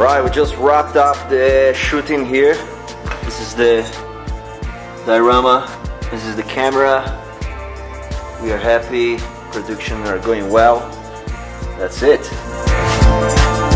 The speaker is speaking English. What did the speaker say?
Right, we just wrapped up the shooting here. This is the diorama. This is the camera. We are happy. Production are going well. That's it.